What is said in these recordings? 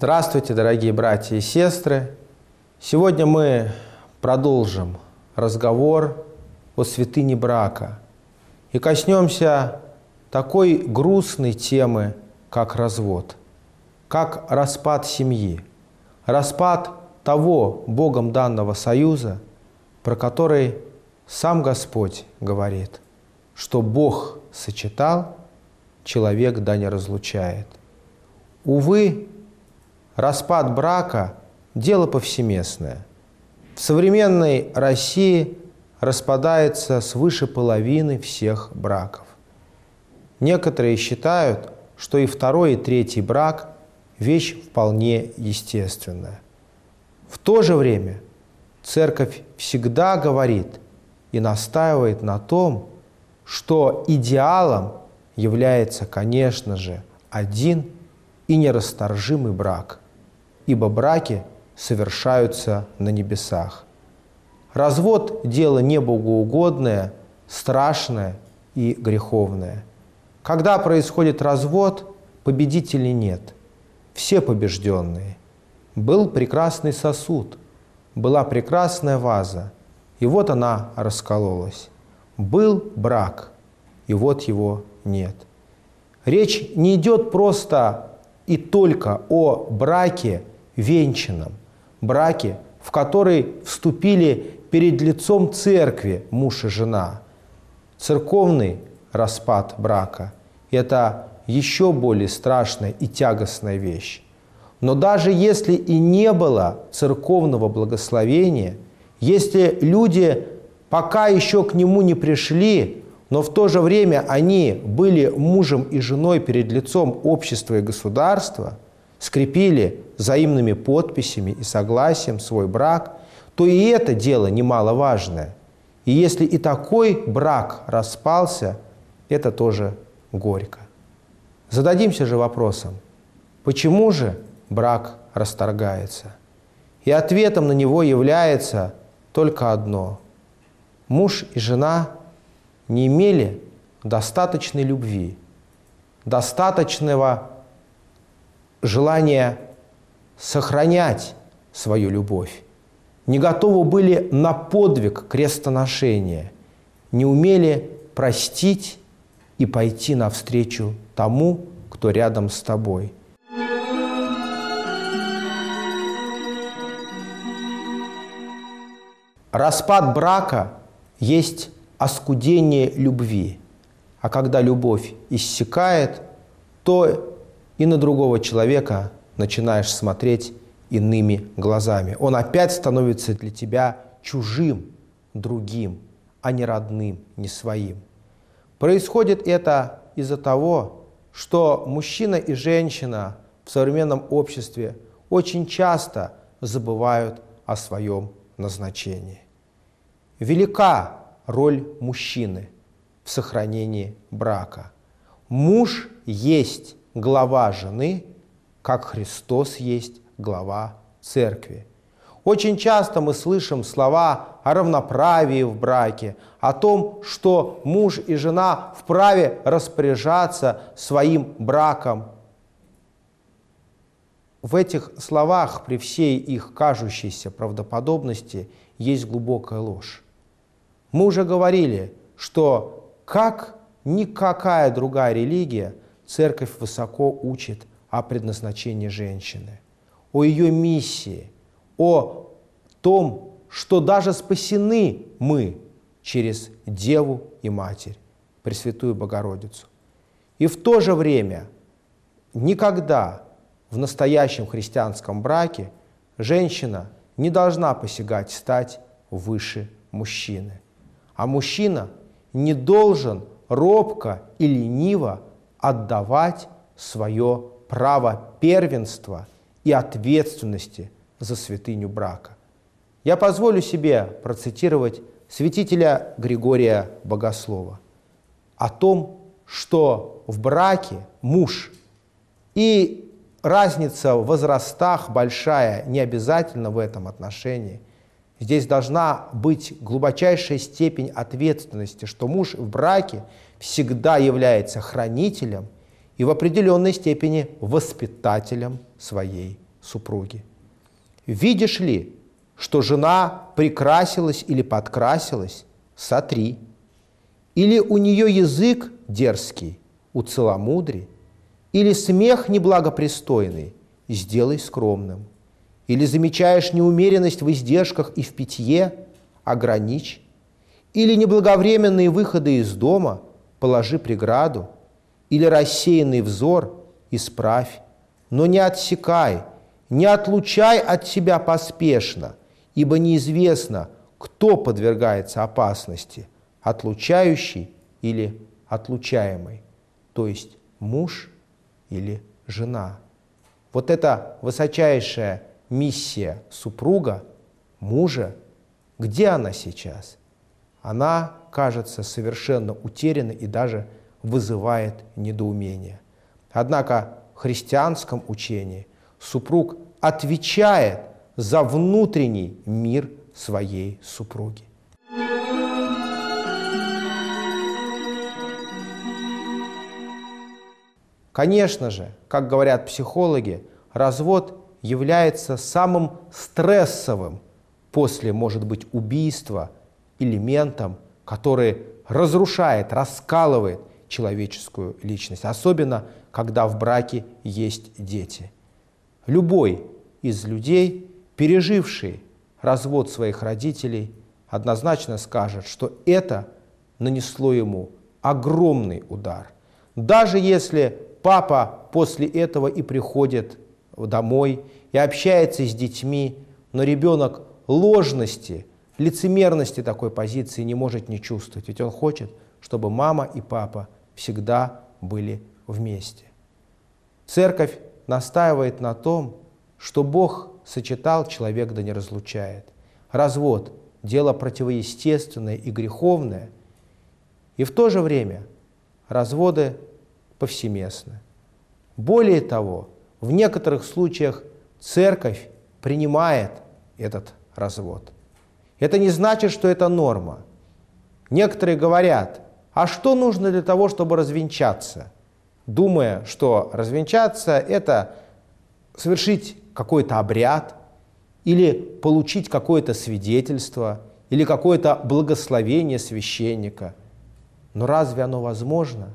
Здравствуйте, дорогие братья и сестры! Сегодня мы продолжим разговор о святыне брака и коснемся такой грустной темы, как развод, как распад семьи, распад того Богом данного союза, про который сам Господь говорит, что Бог сочетал, человек да не разлучает. Увы, распад брака – дело повсеместное. В современной России распадается свыше половины всех браков. Некоторые считают, что и второй, и третий брак – вещь вполне естественная. В то же время церковь всегда говорит и настаивает на том, что идеалом является, конечно же, один и нерасторжимый брак – ибо браки совершаются на небесах. Развод – дело небогоугодное, страшное и греховное. Когда происходит развод, победителей нет. Все побежденные. Был прекрасный сосуд, была прекрасная ваза, и вот она раскололась. Был брак, и вот его нет. Речь не идет просто и только о браке венчанном, браке, в который вступили перед лицом церкви муж и жена. Церковный распад брака – это еще более страшная и тягостная вещь. Но даже если и не было церковного благословения, если люди пока еще к нему не пришли, но в то же время они были мужем и женой перед лицом общества и государства – скрепили взаимными подписями и согласием свой брак, то и это дело немаловажное. И если и такой брак распался, это тоже горько. Зададимся же вопросом, почему же брак расторгается? И ответом на него является только одно. Муж и жена не имели достаточной любви, достаточного желание сохранять свою любовь, не готовы были на подвиг крестоношения, не умели простить и пойти навстречу тому, кто рядом с тобой. Распад брака есть оскудение любви. А когда любовь иссякает, то и на другого человека начинаешь смотреть иными глазами. Он опять становится для тебя чужим, другим, а не родным, не своим. Происходит это из-за того, что мужчина и женщина в современном обществе очень часто забывают о своем назначении. Велика роль мужчины в сохранении брака. Муж есть глава жены, как Христос есть глава церкви. Очень часто мы слышим слова о равноправии в браке, о том, что муж и жена вправе распоряжаться своим браком. В этих словах, при всей их кажущейся правдоподобности, есть глубокая ложь. Мы уже говорили, что как никакая другая религия – церковь высоко учит о предназначении женщины, о ее миссии, о том, что даже спасены мы через Деву и Матерь, Пресвятую Богородицу. И в то же время никогда в настоящем христианском браке женщина не должна посягать стать выше мужчины. А мужчина не должен робко и лениво отдавать свое право первенства и ответственности за святыню брака. Я позволю себе процитировать святителя Григория Богослова о том, что в браке муж и разница в возрастах большая, не обязательно в этом отношении. Здесь должна быть глубочайшая степень ответственности, что муж в браке всегда является хранителем и в определенной степени воспитателем своей супруги. Видишь ли, что жена прикрасилась или подкрасилась, сотри. Или у нее язык дерзкий, уцеломудри, или смех неблагопристойный, сделай скромным. Или замечаешь неумеренность в издержках и в питье, ограничь. Или неблаговременные выходы из дома, положи преграду. Или рассеянный взор, исправь. Но не отсекай, не отлучай от себя поспешно, ибо неизвестно, кто подвергается опасности, отлучающий или отлучаемый, то есть муж или жена. Вот эта высочайшая миссия супруга, мужа, где она сейчас? Она кажется совершенно утерянной и даже вызывает недоумение. Однако в христианском учении супруг отвечает за внутренний мир своей супруги. Конечно же, как говорят психологи, развод является самым стрессовым после, может быть, убийства элементом, который разрушает, раскалывает человеческую личность, особенно когда в браке есть дети. Любой из людей, переживший развод своих родителей, однозначно скажет, что это нанесло ему огромный удар. Даже если папа после этого и приходит домой и общается с детьми, но ребенок ложности, лицемерности такой позиции не может не чувствовать, ведь он хочет, чтобы мама и папа всегда были вместе. Церковь настаивает на том, что Бог сочетал, человек да не разлучает. Развод – дело противоестественное и греховное, и в то же время разводы повсеместны. Более того, в некоторых случаях церковь принимает этот развод. Это не значит, что это норма. Некоторые говорят, а что нужно для того, чтобы развенчаться? Думая, что развенчаться – это совершить какой-то обряд или получить какое-то свидетельство или какое-то благословение священника. Но разве оно возможно?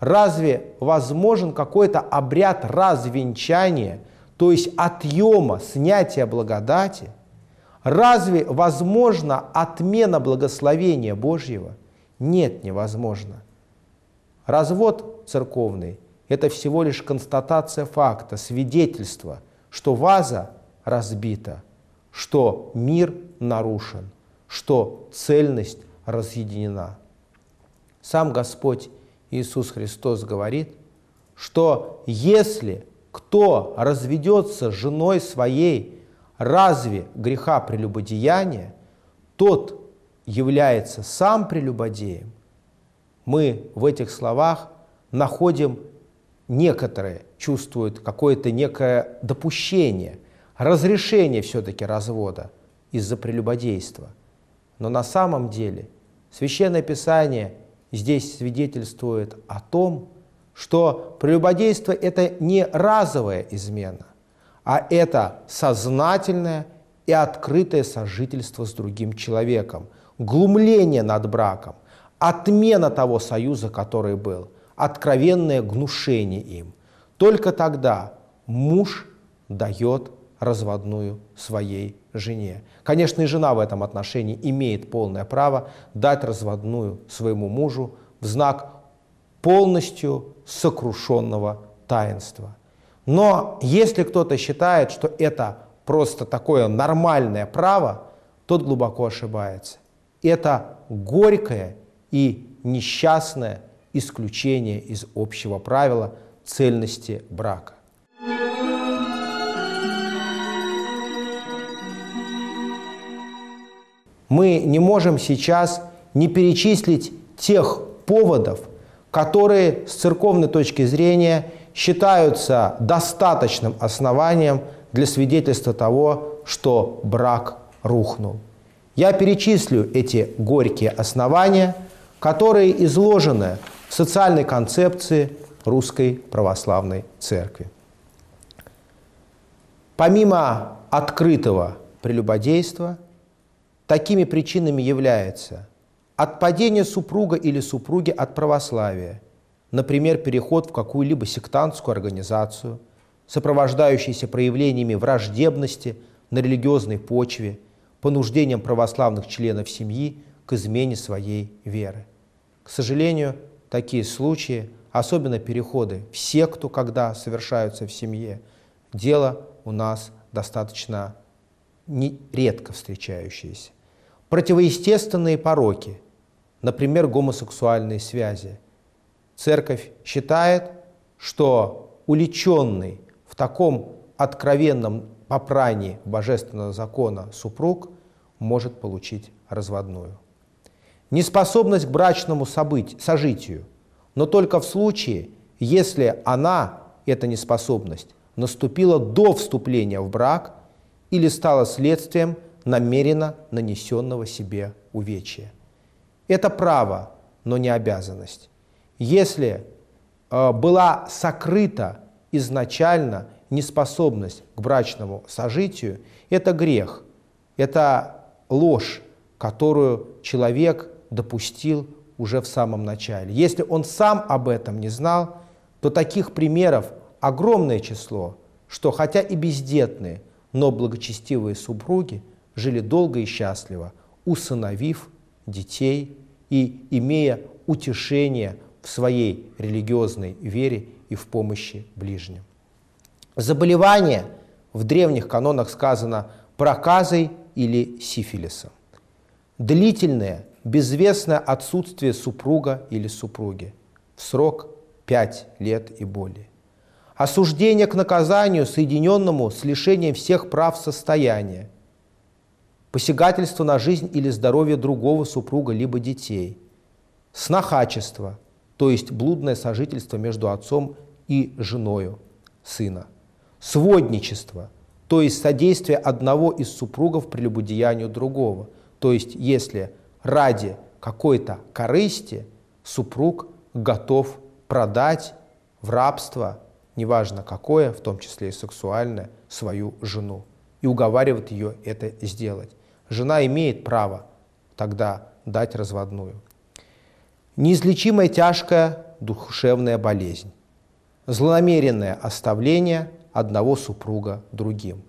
Разве возможен какой-то обряд развенчания, то есть отъема, снятия благодати? Разве возможна отмена благословения Божьего? Нет, невозможно. Развод церковный – это всего лишь констатация факта, свидетельство, что ваза разбита, что мир нарушен, что цельность разъединена. Сам Господь Иисус Христос говорит, что если кто разведется с женой своей, разве греха прелюбодеяния, тот является сам прелюбодеем. Мы в этих словах находим некоторые, чувствуют какое-то некое допущение, разрешение все-таки развода из-за прелюбодейства. Но на самом деле Священное Писание – здесь свидетельствует о том, что прелюбодейство – это не разовая измена, а это сознательное и открытое сожительство с другим человеком, глумление над браком, отмена того союза, который был, откровенное гнушение им. Только тогда муж дает разводную своей жене. Конечно, и жена в этом отношении имеет полное право дать разводную своему мужу в знак полностью сокрушенного таинства. Но если кто-то считает, что это просто такое нормальное право, тот глубоко ошибается. Это горькое и несчастное исключение из общего правила цельности брака. Мы не можем сейчас не перечислить тех поводов, которые с церковной точки зрения считаются достаточным основанием для свидетельства того, что брак рухнул. Я перечислю эти горькие основания, которые изложены в социальной концепции Русской Православной Церкви. Помимо открытого прелюбодейства, такими причинами является отпадение супруга или супруги от православия, например, переход в какую-либо сектантскую организацию, сопровождающийся проявлениями враждебности на религиозной почве, понуждением православных членов семьи к измене своей веры. К сожалению, такие случаи, особенно переходы в секту, когда совершаются в семье, дело у нас достаточно редко встречающиеся. Противоестественные пороки, например, гомосексуальные связи. Церковь считает, что уличенный в таком откровенном попрании божественного закона супруг может получить разводную неспособность к брачному событь, сожитию, но только в случае, если она, эта неспособность, наступила до вступления в брак или стала следствием намеренно нанесенного себе увечья. Это право, но не обязанность. Если э, была сокрыта изначально неспособность к брачному сожитию, это грех, это ложь, которую человек допустил уже в самом начале. Если он сам об этом не знал, то таких примеров огромное число, что хотя и бездетные, но благочестивые супруги жили долго и счастливо, усыновив детей и имея утешение в своей религиозной вере и в помощи ближним. Заболевание в древних канонах сказано проказой или сифилисом. Длительное безвестное отсутствие супруга или супруги в срок 5 лет и более. Осуждение к наказанию, соединенному с лишением всех прав состояния. Посягательство на жизнь или здоровье другого супруга либо детей. Снохачество, то есть блудное сожительство между отцом и женою сына. Сводничество, то есть содействие одного из супругов прелюбодеянию другого. То есть если ради какой-то корысти супруг готов продать в рабство, неважно какое, в том числе и сексуальное, свою жену и уговаривает ее это сделать. Жена имеет право тогда дать разводную. Неизлечимая тяжкая душевная болезнь. Злонамеренное оставление одного супруга другим.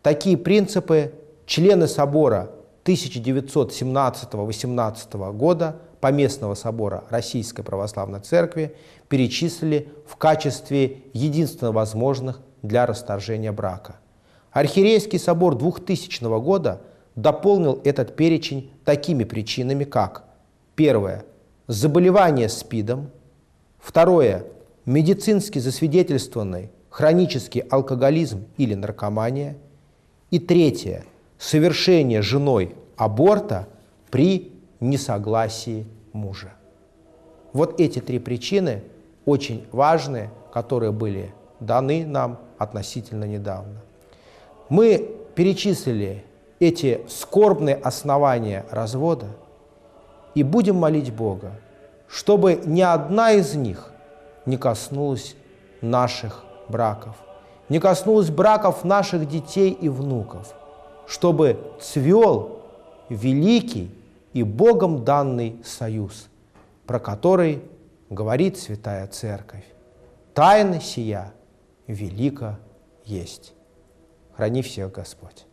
Такие принципы члены собора 1917-18 года Поместного собора Российской Православной Церкви перечислили в качестве единственно возможных для расторжения брака. Архиерейский собор 2000 года дополнил этот перечень такими причинами, как первое – заболевание СПИДом, второе – медицински засвидетельствованный хронический алкоголизм или наркомания, и третье – совершение женой аборта при несогласии мужа. Вот эти три причины очень важные, которые были даны нам относительно недавно. Мы перечислили эти скорбные основания развода и будем молить Бога, чтобы ни одна из них не коснулась наших браков, не коснулась браков наших детей и внуков – чтобы цвел великий и Богом данный союз, про который говорит Святая Церковь. Тайна сия велика есть. Храни всех Господь.